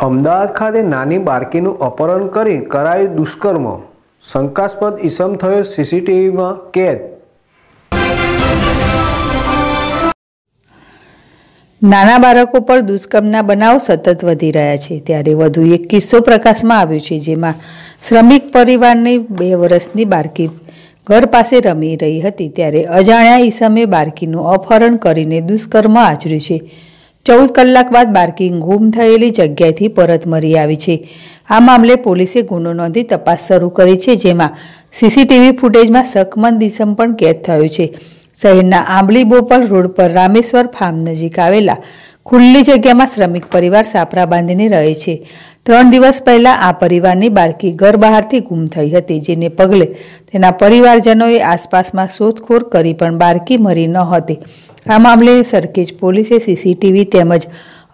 અમદાવાદ ખાતે નાની બાળકીનું અપહરણ કરી કરાયું દુષ્કર્મ. શંકાસ્પદ ઈસમ થયો સીસીટીવીમાં કેદ. નાના બાળકો પર દુષ્કર્મના બનાવ સતત વધી રહ્યા છે. ત્યારે વધુ એક કિસ્સો પ્રકાશમાં આવ્યો છે, જેમાં શ્રમિક પરિવારની બે વર્ષની બાળકી ઘર પાસે રમી રહી હતી. ત્યારે અજાણ્યા ઈસમે બાળકીનું અપહરણ કરીને દુષ્કર્મ આચર્યું છે. ચૌદ કલાક બાદ બાળકી ગુમ થયેલી જગ્યાએથી પરત મરી આવી છે. આ મામલે પોલીસે ગુનો નોંધી તપાસ શરૂ કરી છે, જેમાં સીસીટીવી ફૂટેજમાં સકમન દિસમ પણ કેદ થયો છે. શહેરના આંબલી બોપલ રોડ પર રામેશ્વર ફાર્મ નજીક આવેલા ખુલ્લી જગ્યામાં શ્રમિક પરિવાર સાપરા બાંધીને રહે છે. ત્રણ દિવસ પહેલા આ પરિવારની બાળકી ઘર બહારથી ગુમ થઈ હતી, જેને પગલે તેના પરિવારજનોએ આસપાસમાં શોધખોળ કરી પણ બાળકી મરી ન હતી. આ મામલે સરખેજ પોલીસે સીસીટીવી તેમજ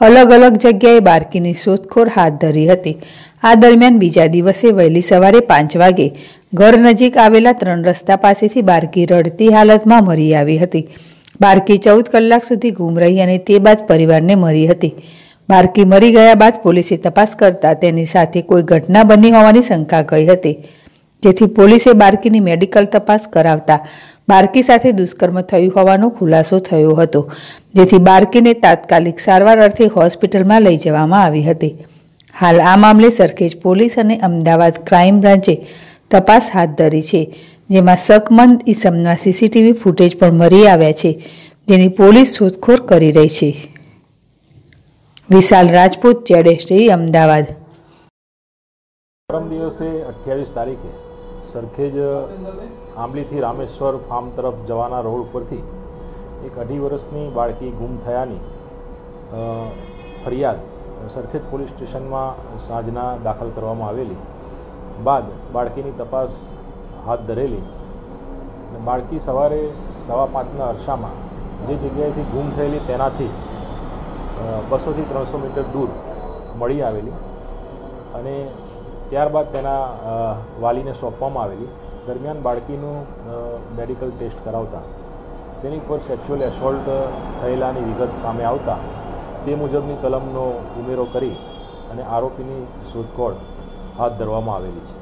અલગ અલગ જગ્યાએ બાળકીની શોધખોળ હાથ ધરી હતી. આ દરમિયાન બીજા દિવસે વહેલી સવારે પાંચ વાગે ઘર નજીક આવેલા ત્રણ રસ્તા પાસેથી બાળકી રડતી હાલતમાં મરી આવી હતી. બાળકી ચૌદ કલાક સુધી ગુમ રહી અને તે બાદ પરિવારને મરી હતી. બાળકી મરી ગયા બાદ પોલીસે તપાસ કરતા તેની સાથે કોઈ ઘટના બની હોવાની શંકા ગઈ હતી. જેથી પોલીસે બાળકીની મેડિકલ તપાસ કરાવતા બાળકી સાથે દુષ્કર્મ થયું હોવાનો ખુલાસો થયો હતો, જેથી બાળકીને તાત્કાલિક સારવાર અર્થે હોસ્પિટલમાં લઈ જવામાં આવી હતી. હાલ આ મામલે સરખેજ પોલીસ અને અમદાવાદ ક્રાઇમ બ્રાન્ચે તપાસ હાથ ધરી છે, જેમાં શકમંદ ઇસમના સીસીટીવી ફૂટેજ પણ મળી આવ્યા છે, જેની પોલીસ શોધખોળ કરી રહી છે. વિશાલ રાજપૂત જેડેશ્રી અમદાવાદ. પરમ દિવસે અઠ્યાવીસ તારીખે સરખેજ આંબલીથી રામેશ્વર ફાર્મ તરફ જવાના રોડ ઉપરથી એક અઢી વર્ષની બાળકી ગુમ થયાની ફરિયાદ સરખેજ પોલીસ સ્ટેશનમાં સાંજના દાખલ કરવામાં આવેલી. બાદ બાળકીની તપાસ હાથ ધરેલી અને બાળકી સવારે સવા પાંચના અરસામાં જે જગ્યાએથી ગુમ થયેલી તેનાથી બસોથી ત્રણસો મીટર દૂર મળી આવેલી. અને ત્યારબાદ તેના વાલીને સોંપવામાં આવેલી. દરમિયાન બાળકીનું મેડિકલ ટેસ્ટ કરાવતા. તેની પર સેક્સ્યુઅલ એસોલ્ટ થયેલાની વિગત સામે આવતા. તે મુજબની કલમનો ઉમેરો કરી અને આરોપીની શોધખોળ હાથ ધરવામાં આવેલી છે.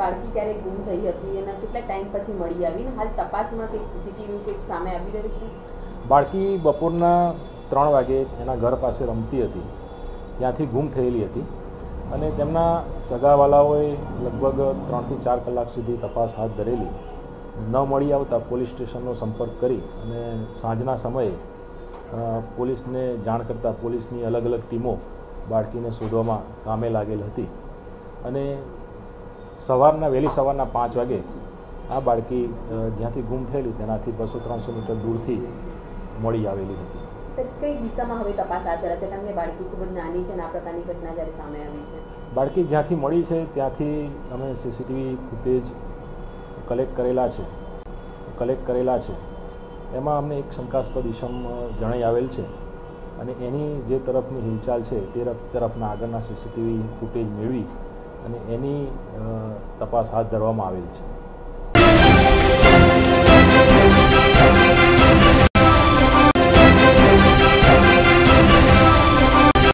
બાળકી ક્યારે ગુમ થઈ હતી? એના કેટલા ટાઈમ પછી મળી આવી? ને હાલ તપાસમાં કંઈક સીસીટીવી કંઈક સામે આવી રહ્યું છે? બાળકી બપોરના ત્રણ વાગે એના ઘર પાસે રમતી હતી. ત્યાંથી ગુમ થયેલી હતી. અને તેમના સગાવાલાઓએ લગભગ ત્રણથી ચાર કલાક સુધી તપાસ હાથ ધરેલી. ન મળી આવતા પોલીસ સ્ટેશનનો સંપર્ક કરી અને સાંજના સમયે પોલીસને જાણ કરતાં પોલીસની અલગ અલગ ટીમો બાળકીને શોધવામાં કામે લાગેલ હતી. અને સવારના, વહેલી સવારના પાંચ વાગે આ બાળકી જ્યાંથી ગુમ થયેલી તેનાથી બસો ત્રણસો મીટર દૂરથી મળી આવેલી હતી. કઈ દિશામાં હવે તપાસ હાથ ધરાશે? કારણ કે બાળકી ખૂબ જ નાની છે અને આ પ્રકારની ઘટના જ્યારે સામે આવી છે. બાળકી જ્યાંથી મળી છે, ત્યાંથી અમે સીસીટીવી ફૂટેજ કલેક્ટ કરેલા છે. કલેક્ટ કરેલા છે. એમાં અમને એક શંકાસ્પદ ઇસમ જણાઈ આવેલ છે. અને એની જે તરફની હિલચાલ છે, તે તરફના આગળના સીસીટીવી ફૂટેજ મેળવી અને એની તપાસ હાથ ધરવામાં આવેલ છે.